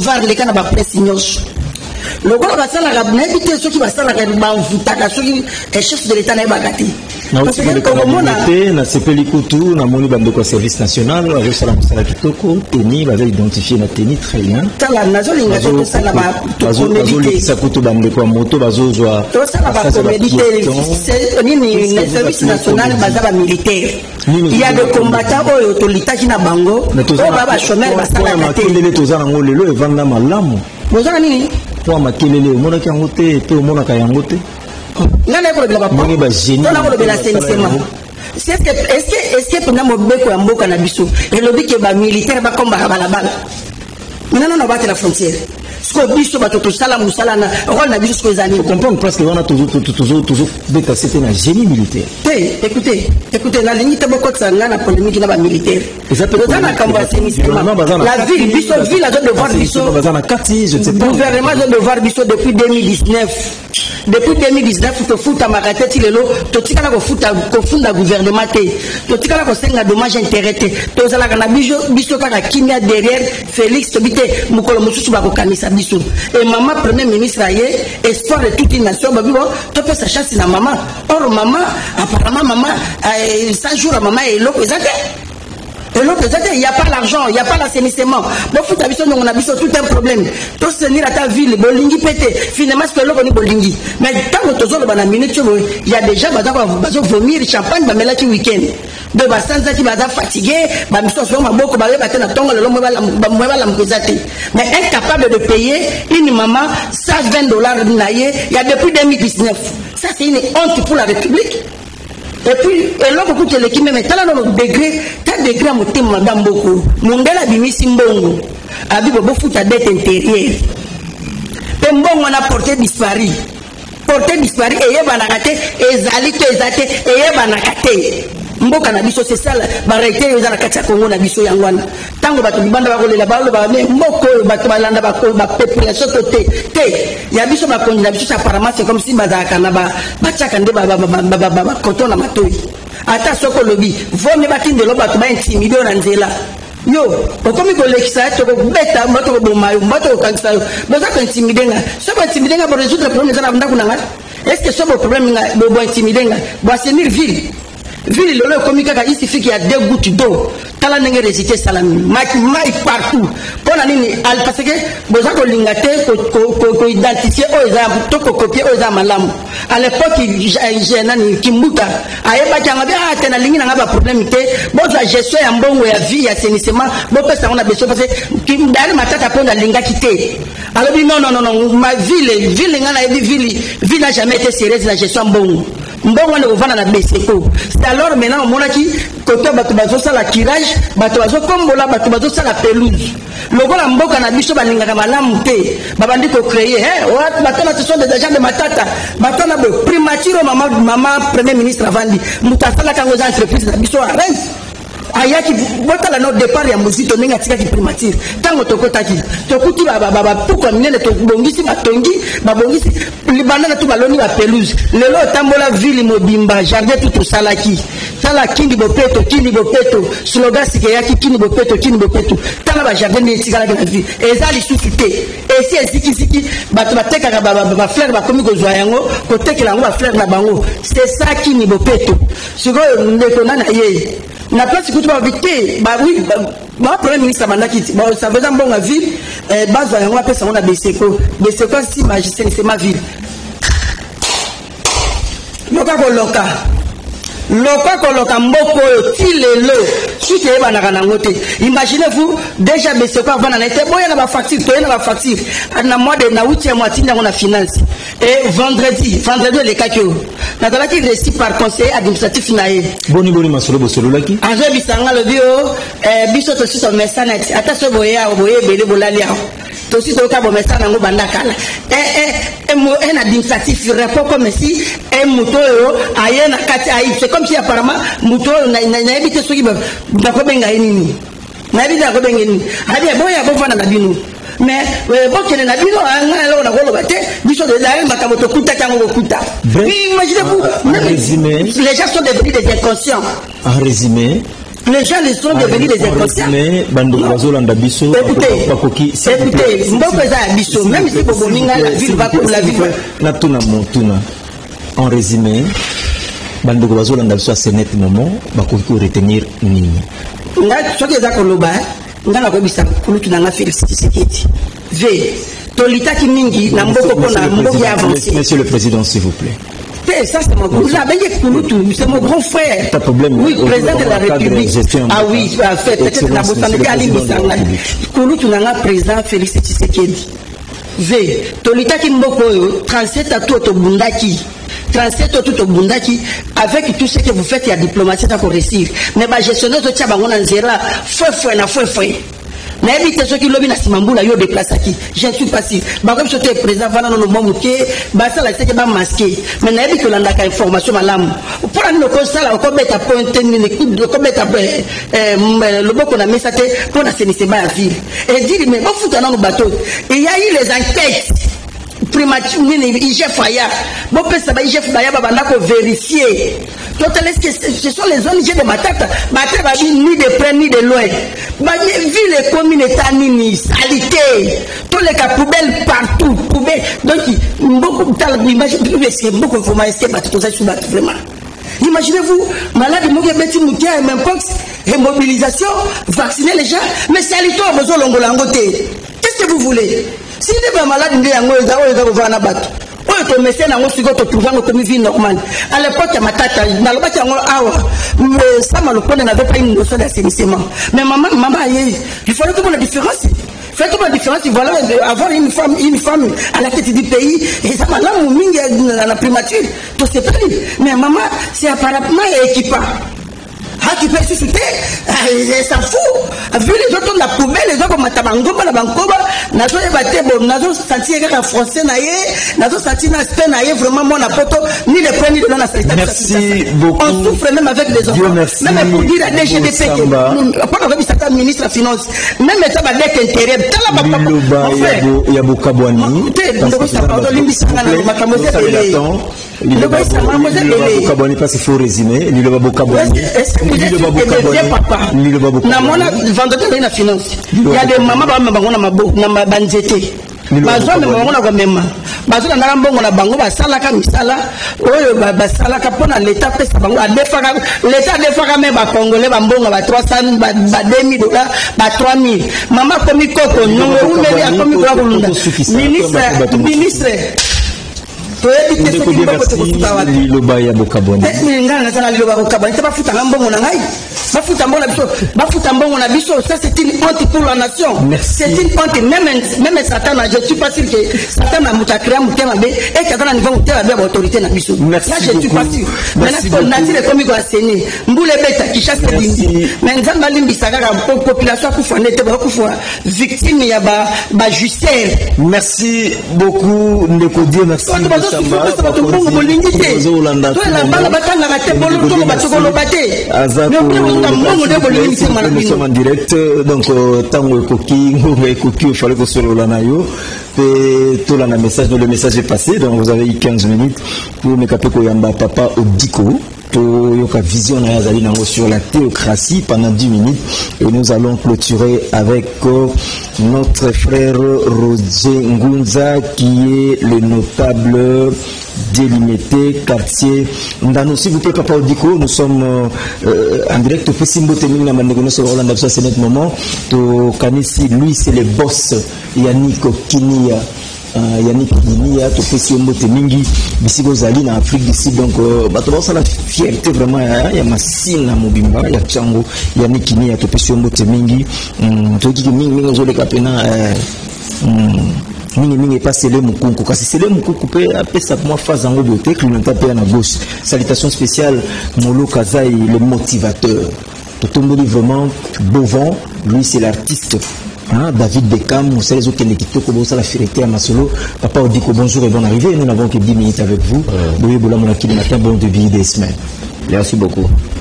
boulevard leka na bapresse nyonso. Lokola basalaka nayebi te soki basalaka bavutaka soki eh, chef de l'état nayebaka te Parce que okomona te nasepeli kutu namoni bandeko ya service national bazosala mosala kitoko teni baza identifie na teni très bien. Tala nazolinga te tosala bacomédité bazolekisa kutu bandeko ya moto bazozwa tosala bacomédité nini? Service national baza bamilitaire ya de combattant oyo tolitaki na bango. Oyo ba bachomere basalaka te. makelele toza nango lelo evanda malamu. Bozala nini? Mpo ya makelele omonaki yango te pe omonaka yango te nga naye kolobela Ndenge bagénie bapona kolobela assainissement est-ce que est-ce que mpena mobeko ya mboka na biso elobi ke bamilitaire bakombaka balabala maintenant na batela frontière. Siko biso bato tosala mosala na role na biso siko eza nini comprendre presque wana tozobeta se te na génie militaire. Te nalingi te bokotisa nga na polémique na bamilitaire Eza pe toza na kambo ya assainissement Gouvernement baza na la kati. ville biso ville azo devoir biso. na gouvernement azo devoir biso depuis 2019 depuis 2019 tofutamaka te ti lelo totikala kofunda gouvernement te. Totikala kosenga dommage intérêt te. Tozalaka na biso kaka kimia derrière félix tobi te mokolo mosusu bakokanisa biso. E mama premier ministre aye espoir de toute une nation babi bo topesa chance na mama. Or mama apparemment mama eh, 100 jours ya mama eloko eza te eloko eza te y a pas l'argent y a pas l'assainissement. Bofuta biso ndongo na biso tout un problème. Tosenir ata ville bolingi te finalement eloko ni bolingi. Mais ntango tozoloba na minute oyo boye y a déjà baza bazovomir champagne bamelaki week-end. De basanzaki baza fatigue bamisusu bango maboko bayeba te na ntongo lelo mwe balamuka eza te mais incapable de payer une maman 120 dollars na ye ya depuis 2019 ça c'est une honte pour la république et puis eloko kutu eleki meme tala nono degré ta degré ya motema mabe ya mboko mondele abimisi mbongo. Abi bo bofuta dette intérieure. Mpe mbongo wana porte dispari porte dispari eyebanaka te ezali to eza te eyebanaka te mboka na biso c'est ça barete oyo eza na kati ya kongo na biso yango wana. Ntango bato libanda bakolela baloba me mboka oyo bato balanda bapopulation to te te. Ya biso bakonzi na biso apparemment c'est comme si bazalaka na batiaka nde bakoton na matoi. Ata soki olobi vomi batindelo bato baintimide oyo na nzela. Yo okomi kolekisa ye tokobeta mba tokoboma yo mba tokokangisa yo. Boza kointimide nga so bointimide nga boresoudre problème eza na ndako na nga? Est ce que so boproblème nga bointimide nga? Boasenir ville ville lelo ekomi kaka il suffit qu'il y a deux gouttes d'eau. Tala ndenge résultat esalami mai partout. Mpo na nini parce que boza kolinga te koidentifie oyo eza to kokopie oyo eza malamu. À l'époque nani kimbuta ayebaki yango be ah te nalingi nanga baproblème te. Bozwa gestion ya mbongo ya vie ya assainissement bopesa yango na beso parce dali matata mpo nalingaki te. Alobi non non non ma ville ville nga nayebi ville ville na jamais été sérieuse na gestion ya mbongo mbongo wana kovanda na beseko. C'est alors maintenant omonaki kote bato bazosala kirage bato bazokombola bato bazosala pelouse. Lokola mboka na biso balingaka malamu te babandi kocreye bato na ce sont des agents de matata bato na boye primature mama, mama premier ministre avandi. Moto asalaka yango eza entreprise na biso arens ayaki botala no départ ya mozito ndenge atikaki primature. Ntango tokotaki tokuti bapuka minene tobongisi batongi babongisi libanda na tu baloni bapelouse lelo otambola ville mobimba jardin tu tosalaki. Tala kindi bopeto kindi bopeto. Slogan sikeyaki kindi bopeto kindi bopeto. Tala bajardin nde etikalaki na ville. Eza lisusu te. Esi ezikiziki bato batekaka bafleur bakomi kozwa yango kotekela yango bafleur na bango. C'est ça kini bopeto. Sikoyo ndeko nana ye na place kutu babi te ba premier ministre abandaki saveza mbongo ya ville bazwa yango apesa yango na beseko. Beseko asima agisenisema ville. Yoka koloka. Loka koloka mboka oyo ti lelo suki eyebanaka nango te. Imaginez vous déjà beseko avanda na ye te boya na bafacture toye na bafacture na mois de na huitième mois atindi yango na finance. E vendredi vendredi elekaki oyo. Nazalaki réci par conseiller administratif na ye. Boni boni masolo bosololaki azobisanga alobi o biso tosi tomesa neti ata so boye awa boye ebele bolali awa. Tosi toyoka bomesa nango banda kala. Un administratif report comme si moto oyo aye na kati ayi c'est comme si apparemment moto oyo nayebi te soki bakobenga ye nini nayebi te bakobenga nini abi boya bovanda na bino mais bokende na bino ngai eloko nakoloba te biso tozali makambo tokutaki yango kokuta imaginez vous les gens sont devenus des inconscients. En résumé. Les gens les sont devenus des inconscients. Mais bandeko bazolanda biso écoutez bakoki écoutez mboko eza ya biso. Même si ville ville natuna motuna en résumé bandeko bazolanda biso ya senet moment bakoki koretenir nini? Nga soki eza koloba nga nakoyebisa kulutu na nga félix tshisekedi v tolitaki mingi na mboko mpo na mboko ya avancé monsieur le président s'il vous plaît ça c'est mon c'est grand frère. Pas problème. Oui, président de la République. Ah oui, en fait, peut-être la Bosambé Ali Bisanga. Kouloutou nanga président Félix Tshisekedi. V, tolitaki mboko oyo 37 atu tobundaki 37 oyo tobundaki avec tout ce que vous faites ya diplomatie ta koréussir mais bagestionnaire totia bango na nzela fwefwe na fwefwe nayebi te soki lobi na nsima mbula yo odeplasaki je ne suis pas sûr. Bango biso te président vana nono mwa moke basala seke bamaske mais nayebi tolandaka information malamu mpona nini okosala okobeta pointe nini okobeta loboko na mesa te mpo na senisema ya ville. Ediri mais bafuta nano bato eyayi les enquêtes primature nini igef aya bopesa ba igef baya babanda kovérifie totala est ce sont les ong de matata bate babi ni de près ni de loin. Ville ekomi eta nini salité toleka poubelle partout poubelle donc mboko tala image mboko vraimen que bato tozali su bato vraiment. Imaginez-vous, malade moko ebeti moke ya mpox mobilisation vacciner les gens. Mais salito ya bozolongola yango te qu'est ce que vous voulez? Si nde bamaladi nde yango eza oyo eza kovaa na bato oyo tomese nango sikoyo totrouve yango komi vie normale à l'époque ya matata nalobaki yango awa sama lokonde n'avait pas une notion d'assainissement mais mama mama aye il fallait la différence faites la différence voilà avoir une femme une femme à la tête du pays et ça malamu mingi na primature tosepeli mais mama c'est apparemment équipa haki mpe lisusu te ça fou vu les autres la poubelle ezokomata bangomba na bankoba nazoyeba te bo nazosanti ye kaka français na ye nazosanti na aspect na ye vraiment mwana poto ni le point ni le non na Merci beaucoup. on souffre même avec les enfants. merci. même pour dire à DGDP que Samba. mpona koyebisaka ministre ya finance. Même eza tala ya bokabwani te ndeko na makambo eza ebele bokabwani bokabwani namona vendredi azali na finance. Liloba ya de bokabwani. mama bamema bango na mabo- na ma- banzete. Liloba bazwamema bokabwani. bango na komema bazolandaka mbongo na bango basalaka misala. Oyo ba- basalaka mpo na leta apesa bango adefaka leta adefaka me bakongole bambongo ba 300 ba 2000 dola ba 3000 mama akomi koko nongo umeli akomi koya kolunda Tokosukisa, ministre bato bato ministre toyebi te soki mbongo tekokutawate ngai nazala liloba kokabwani te bafutanga mbongo na ngai. Ça c'est une honte pour la nation. Merci. c'est une honte. Même même satan je suis pas sûr que satan moto akrea motema be eke aza na niveau motema be ya baautorité na biso. Merci là je suis pas maintenant mais alimbisa kaka po- population victime ya ba- bajustere merci beaucoup ndeko dieu merci bato bato nous sommes en direct donc euh, ntango ekoki ngonga ekoki ofale kosolola na yo mpe tolanda message le message est passé donc vous avez eu 15 minutes pour meka mpe koyamba papa odiko toyoka vision na ye azali nango sur la théocratie. Pendant 10 minutes et nous allons clôturer avec euh, notre frère Roger Ngunza qui est le notable délimité quartier Ndano. S'il vous plaît papa Odiko nous sommes euh, en direct au na moment. Lui c'est le boss Yannick Uh, yannick kinia topesi yo mbote mingi bisika ozali na afrique du sud donc uh, bato baosala fierté vraiment ya, ya masina mobimba ya ntango yannick kinia topesi yo mbote mingi. Mm, tokiki mingimingi ozoleka mpena eh, mm, mingimingi epa sele mokuku kasi sele mokuku mpe apesa mwa phase yango boye te clinota mpe na gauche. Salutation spéciale moloka azai le motivateur. Totomboli vraiment bovon lui c'est l'artiste Hein, David Beckham, les qui kitoko, savez, la fierté à Masolo. Papa Odiko, bonjour et bonne arrivée. Nous n'avons que 10 minutes avec vous. Boye Bola Monaki, le matin, bon début des semaines. Merci beaucoup.